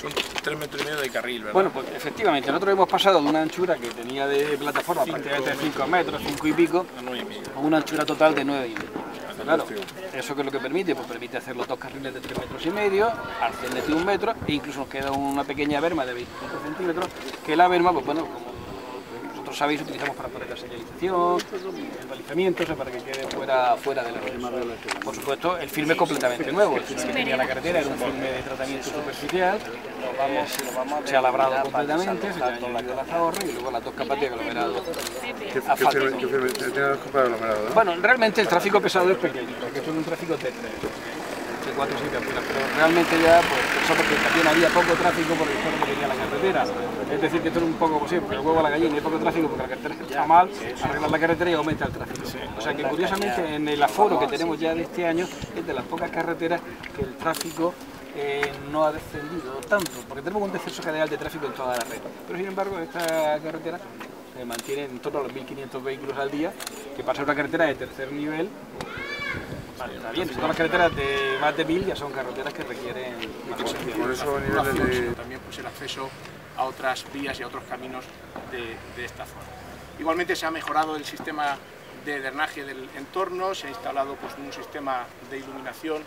Son tres metros y medio de carril, ¿verdad? Bueno, pues efectivamente, nosotros hemos pasado de una anchura que tenía de plataforma prácticamente de 5 metros, 5 y pico, a una anchura total de 9 y medio. Claro, eso que es lo que permite, pues permite hacer los dos carriles de 3 metros y medio, arcén de un metro, e incluso nos queda una pequeña berma de 25 centímetros, que la berma, pues bueno, como vosotros sabéis, utilizamos para poner la señalización, el balizamiento, o sea, para que quede fuera, fuera de la red. Por supuesto, el filme es completamente nuevo, el filme que tenía la carretera era un filme de tratamiento superficial, se ha labrado completamente, se le ha añadido la zahorra y luego las dos capas de aglomerado. ¿Qué, qué firme, qué. Bueno, realmente el tráfico pesado es pequeño, porque esto es un tráfico de 3, de 4 o 5 amperas, pero realmente ya, pues, eso porque también había poco tráfico por el que tenía la carretera. Es decir, que esto es un poco posible, pero el huevo a la gallina hay poco tráfico porque la carretera está mal, arreglar la carretera y aumenta el tráfico. O sea que curiosamente en el aforo que tenemos ya de este año es de las pocas carreteras que el tráfico eh, no ha descendido tanto, porque tenemos un descenso general de tráfico en toda la red. Pero sin embargo, esta carretera se mantiene en torno a los 1.500 vehículos al día, que para ser una carretera de tercer nivel, vale, está bien. Todas las carreteras de más de 1.000 ya son carreteras que requieren manutención. Por eso a niveles de... sino también pues el acceso a otras vías y a otros caminos de, de esta zona. Igualmente se ha mejorado el sistema de drenaje del entorno, se ha instalado pues, un sistema de iluminación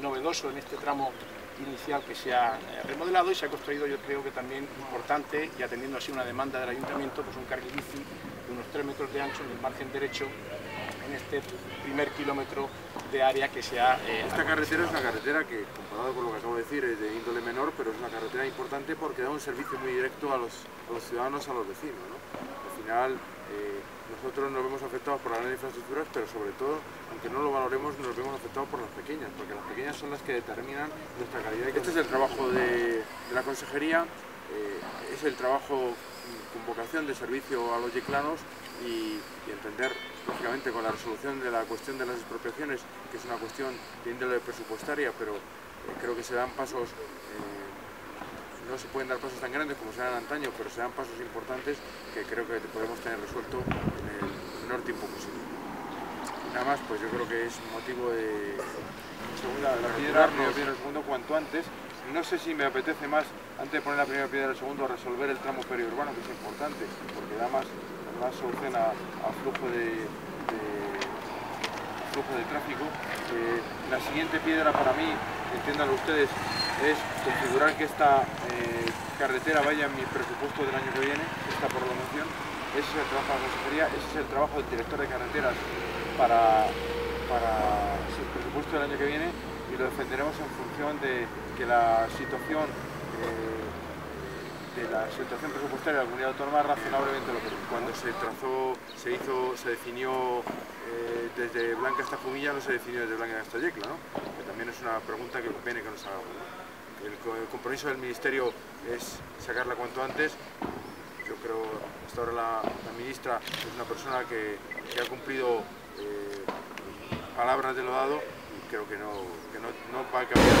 novedoso en este tramo inicial que se ha eh, remodelado y se ha construido yo creo que también importante y atendiendo así una demanda del ayuntamiento pues un carril bici de unos 3 metros de ancho en el margen derecho en este primer kilómetro de área que se ha eh, Esta carretera es una carretera que, comparado con lo que acabo de decir, es de índole menor, pero es una carretera importante porque da un servicio muy directo a los, a los ciudadanos, a los vecinos. ¿no? Al final, eh, nosotros nos vemos afectados por las grandes infraestructuras, pero sobre todo, aunque no lo valoremos, nos vemos afectados por las pequeñas, porque las pequeñas son las que determinan nuestra calidad. Este es el trabajo de, de la consejería, eh, es el trabajo con vocación de servicio a los yeclanos y, y entender, lógicamente, con la resolución de la cuestión de las expropiaciones, que es una cuestión de índole presupuestaria, pero creo que se dan pasos, eh, no se pueden dar pasos tan grandes como se dan antaño, pero se dan pasos importantes que creo que podemos tener resuelto en el menor tiempo posible. Nada más, pues yo creo que es motivo de segunda, la piedra, primera piedra del segundo cuanto antes. No sé si me apetece más, antes de poner la primera piedra del segundo, resolver el tramo periurbano, que es importante, porque da más, más solución a, a flujo de, flujo de tráfico. Eh, la siguiente piedra para mí, entiéndanlo ustedes, es configurar que esta eh, carretera vaya en mi presupuesto del año que viene, esta prolongación. Ese es el trabajo de la consejería, ese es el trabajo del director de carreteras para, para el presupuesto del año que viene y lo defenderemos en función de que la situación eh, la situación presupuestaria de la comunidad autónoma razonablemente lo que cuando se trazó, se hizo, se definió eh, desde Blanca hasta Jumilla, no se definió desde Blanca hasta Yecla, ¿no? Que también es una pregunta que conviene que nos hagamos. ¿no? El, co- el compromiso del Ministerio es sacarla cuanto antes. Yo creo, hasta ahora la, ministra es una persona que, que ha cumplido eh, palabras de lo dado y creo que no, que no, no va a cambiar.